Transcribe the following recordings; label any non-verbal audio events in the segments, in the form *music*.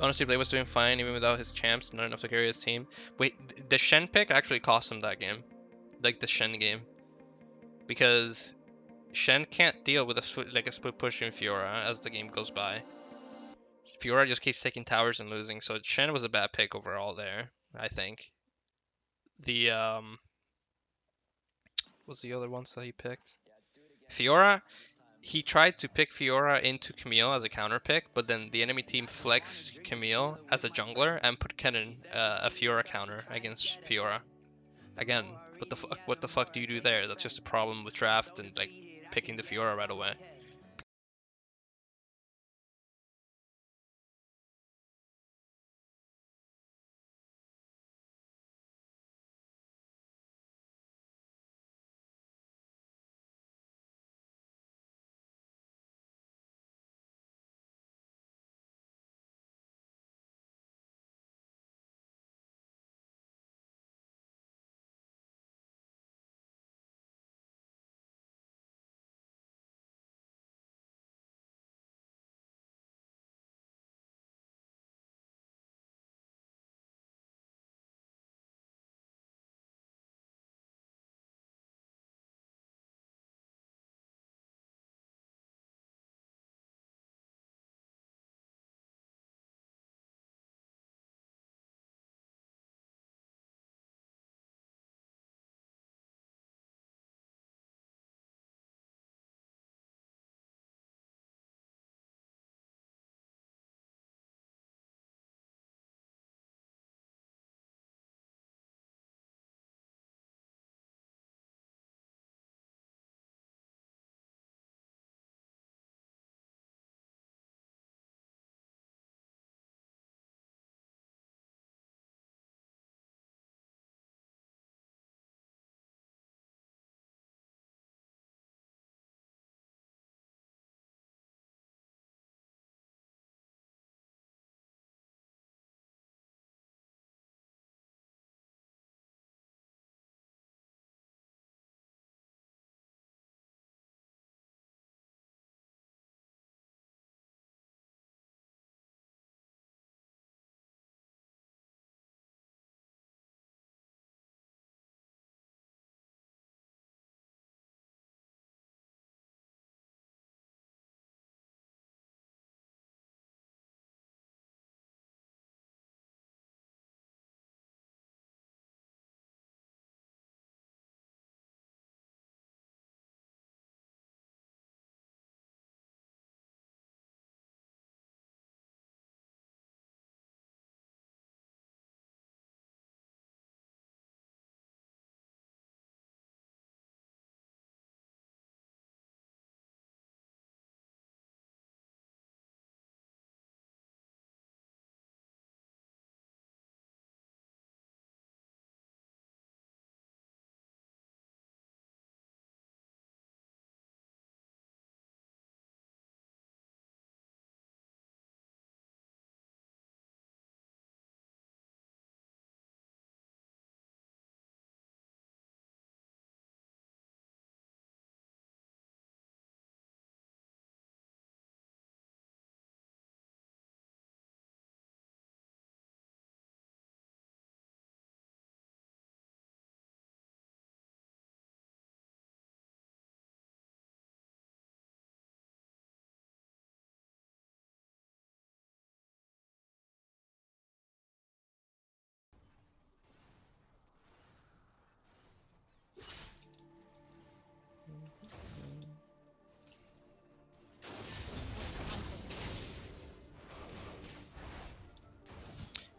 Honestly, Blade was doing fine even without his champs, not enough to carry his team. Wait, the Shen pick actually cost him that game. Like the Shen game. Because Shen can't deal with a like a split push in Fiora as the game goes by. Fiora just keeps taking towers and losing, so Shen was a bad pick overall there, I think. The um what's the other ones that he picked? Fiora, he tried to pick Fiora into Camille as a counter pick, but then the enemy team flexed Camille as a jungler and put Kennen uh, a Fiora counter against Fiora. Again, what the fuck? What the fuck do you do there? That's just a problem with draft and like picking the Fiora right away.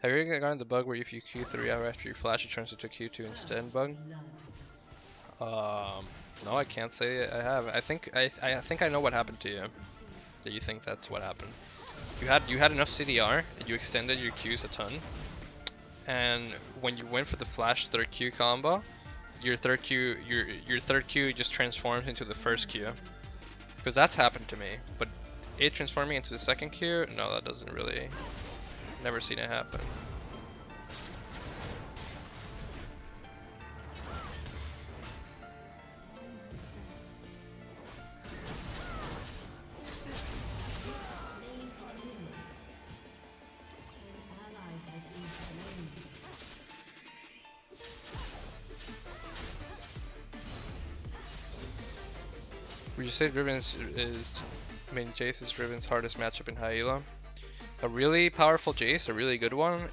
Have you ever gotten the bug where if you Q3 hour after you flash, it turns into Q2 instead bug? Um, no, I can't say I have. I think I I think I know what happened to you. That you think that's what happened. You had you had enough CDR you extended your Qs a ton. And when you went for the flash third Q combo, your third Q your your third Q just transforms into the first Q. Because that's happened to me. But it transforming into the second Q, no, that doesn't really Never seen it happen. Would you say Riven's is, I mean, Jace is Riven's hardest matchup in high elo? A really powerful Jace, a really good one,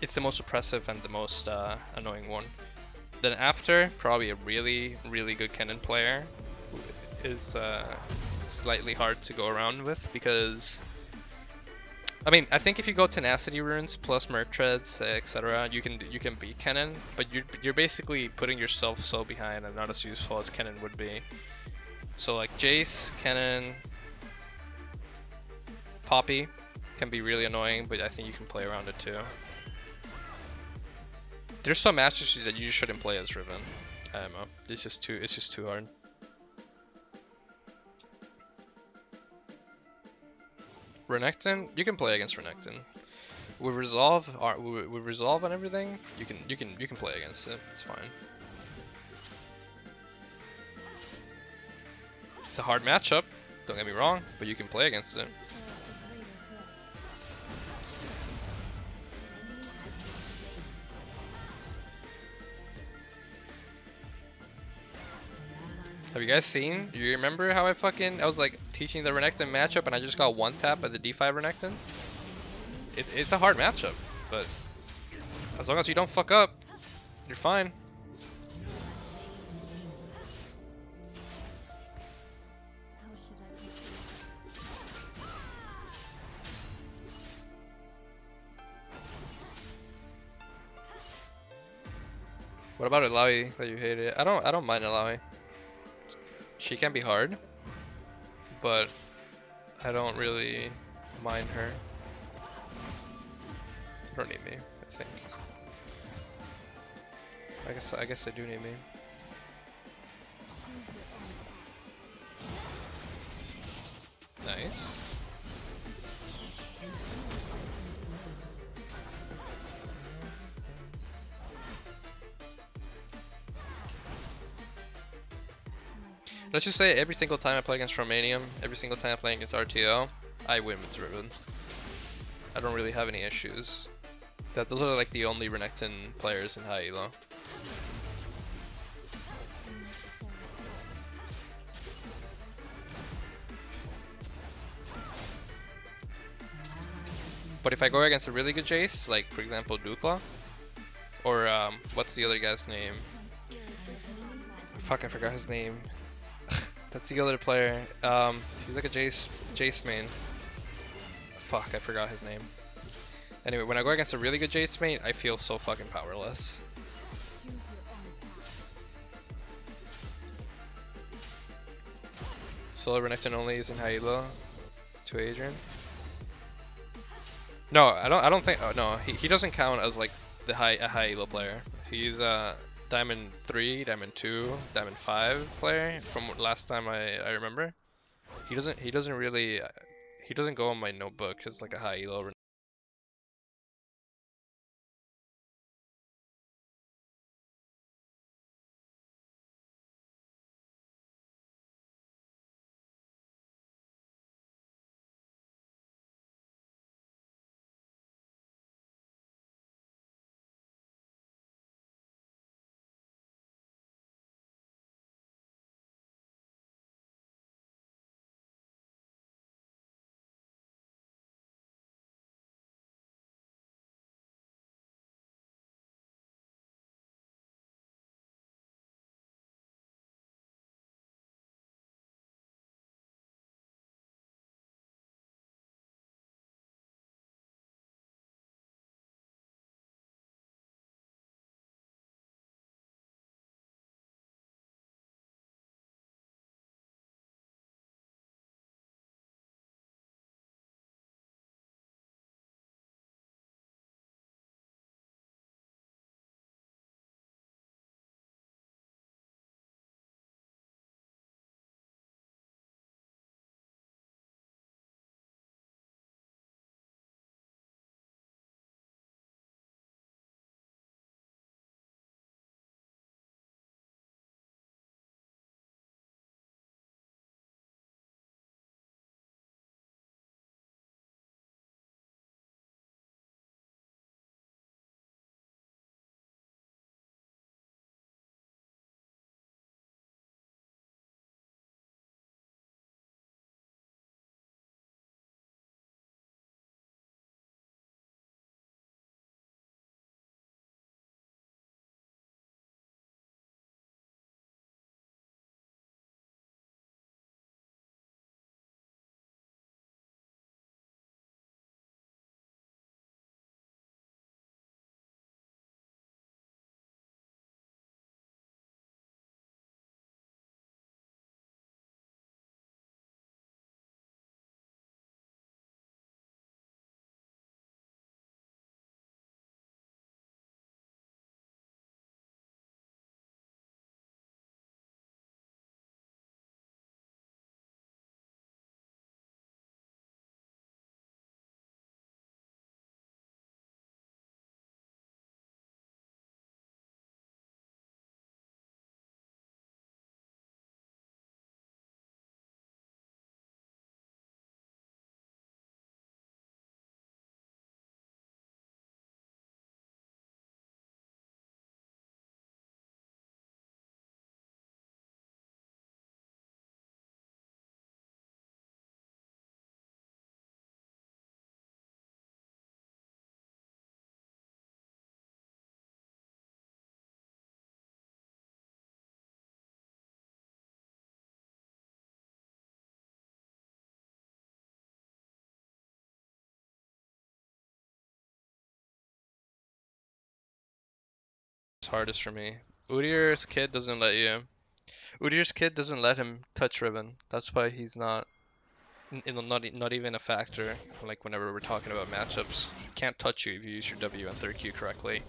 it's the most oppressive and the most uh, annoying one. Then after, probably a really, really good Kennen player is uh, slightly hard to go around with because I mean, I think if you go tenacity runes plus merc treads, etc., you can you can beat Kennen, but you're you're basically putting yourself so behind and not as useful as Kennen would be. So like Jace, Kennen, Poppy can be really annoying, but I think you can play around it too. There's some Master that you shouldn't play as Riven. I don't know. It's just too it's just too hard. Renekton, you can play against Renekton. With resolve, uh, with resolve on everything, you can you can you can play against it. It's fine. It's a hard matchup. Don't get me wrong, but you can play against it. Have you guys seen? You remember how I fucking I was like teaching the Renekton matchup and I just got one tap by the D5 Renekton? It, it's a hard matchup, but as long as you don't fuck up, you're fine. What about Illaoi that you hated? I don't I don't mind Illaoi. She can be hard, but I don't really mind her. Don't need me, I think. I guess I guess I do need me. Nice. Let's just say every single time I play against Romanium, every single time I play against RTO, I win with Riven. I don't really have any issues. That Those are like the only Renekton players in high elo. But if I go against a really good Jace, like for example Dukla, or um, what's the other guy's name? Fuck, I forgot his name. That's the other player. Um, he's like a Jace, Jace main. Fuck, I forgot his name. Anyway, when I go against a really good Jace main, I feel so fucking powerless. Solo Renekton only is in high elo to Adrian. No, I don't. I don't think. Oh, no, he, he doesn't count as like the high a elo player. He's uh Diamond 3, Diamond 2, Diamond 5 player from last time I, I remember. He doesn't he doesn't really he doesn't go on my notebook as like a high elo hardest for me. Udyr's kid doesn't let you. Udyr's kid doesn't let him touch Riven. That's why he's not not not even a factor. Like whenever we're talking about matchups, can't touch you if you use your W and third Q correctly.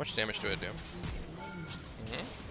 Much damage do I do? Mm-hmm.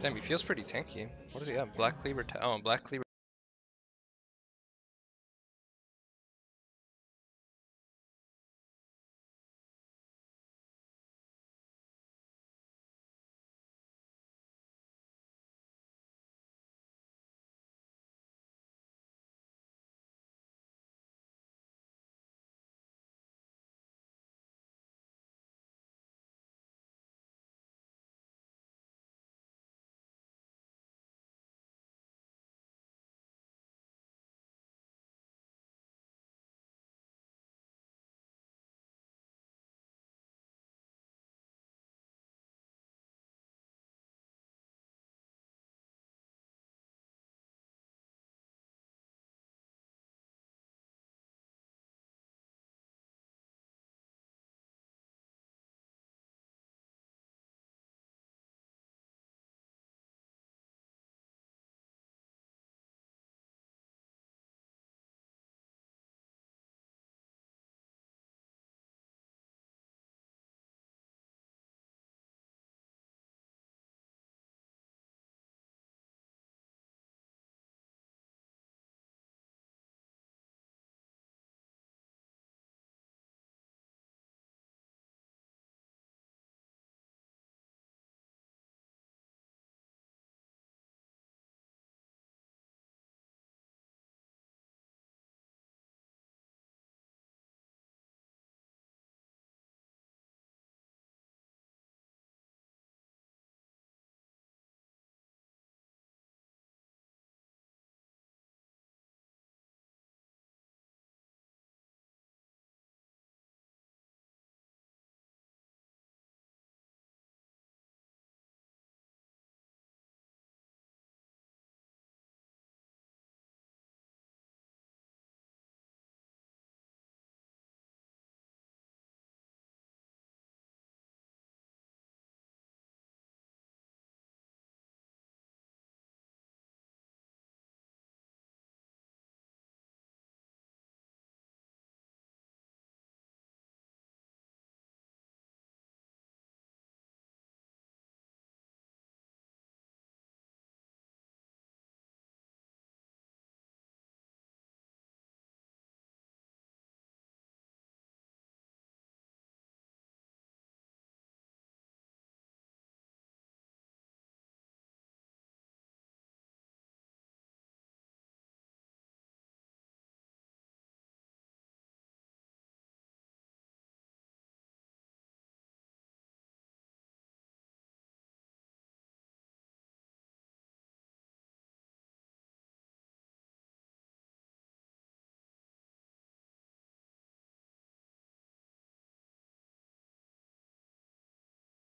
Damn, he feels pretty tanky. What does he have? Black Cleaver. Oh, Black Cleaver.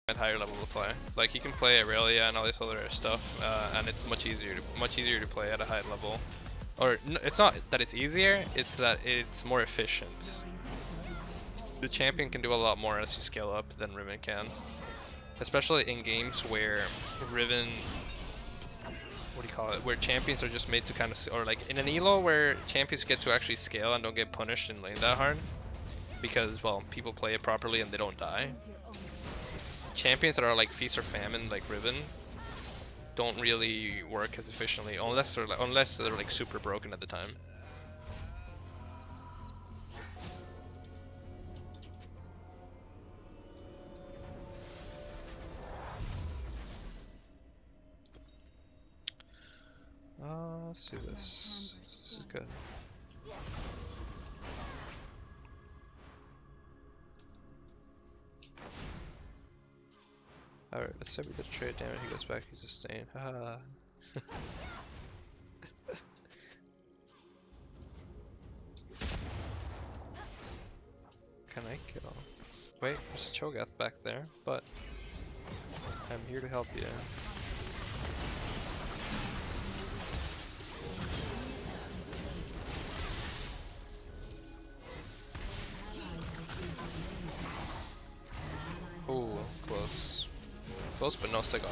At higher level to play. Like he can play Irelia and all this other stuff, uh, and it's much easier to much easier to play at a high level. Or it's not that it's easier; it's that it's more efficient. The champion can do a lot more as you scale up than Riven can, especially in games where Riven, what do you call it, where champions are just made to kind of, or like in an elo where champions get to actually scale and don't get punished in lane that hard, because well people play it properly and they don't die champions that are like feast or famine, like Riven, don't really work as efficiently unless they're like, unless they're like super broken at the time. Uh, let's do this. This is good. Alright, let's get a trade damage, he goes back, he's sustained. Haha. *laughs* Can I kill? Wait, there's a Cho'Gath back there, but I'm here to help you. But no cigar.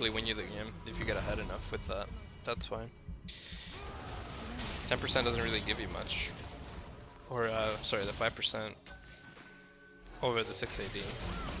Win you the game if you get ahead enough with that. That's fine. 10% doesn't really give you much. Or, uh, sorry, the 5% over the 6 AD.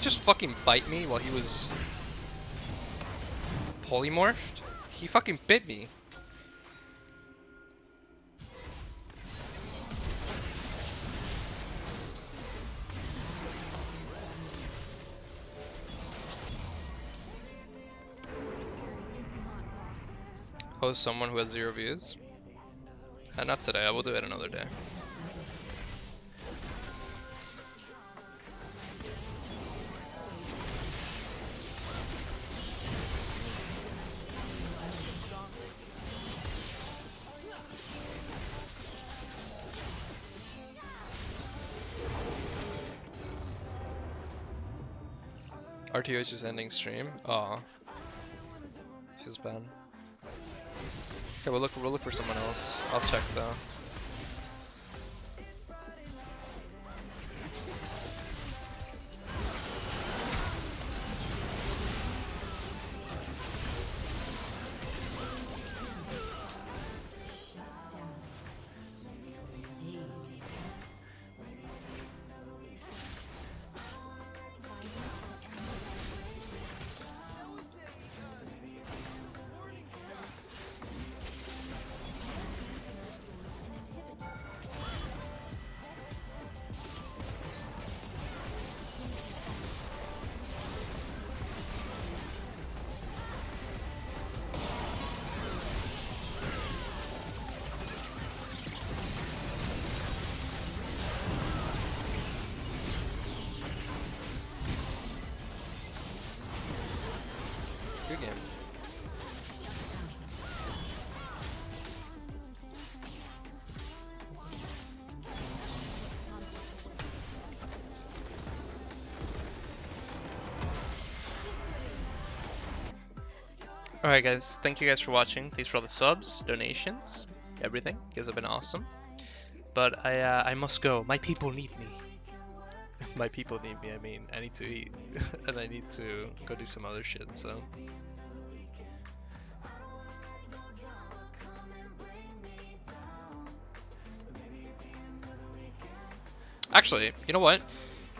Just fucking bite me while he was polymorphed? He fucking bit me. Host someone who has zero views? Uh, not today, I will do it another day. RTH is ending stream. Oh. This is bad. Okay, we'll look we'll look for someone else. I'll check though. Good game. Alright guys, thank you guys for watching. Thanks for all the subs, donations, everything. You guys have been awesome. But I uh, I must go. My people need me. *laughs* My people need me. I mean, I need to eat. *laughs* and I need to go do some other shit, so. Actually, you know what?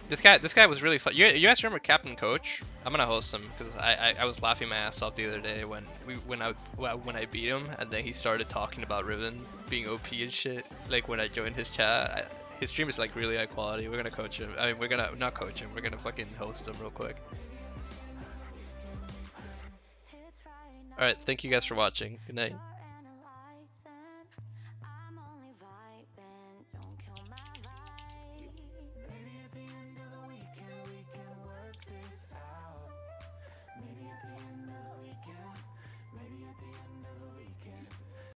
This guy, this guy was really fun. You, you guys remember Captain Coach? I'm gonna host him because I, I, I was laughing my ass off the other day when we when I when I beat him and then he started talking about Riven being OP and shit. Like when I joined his chat, I, his stream is like really high quality. We're gonna coach him. I mean, we're gonna not coach him. We're gonna fucking host him real quick. All right, thank you guys for watching. Good night.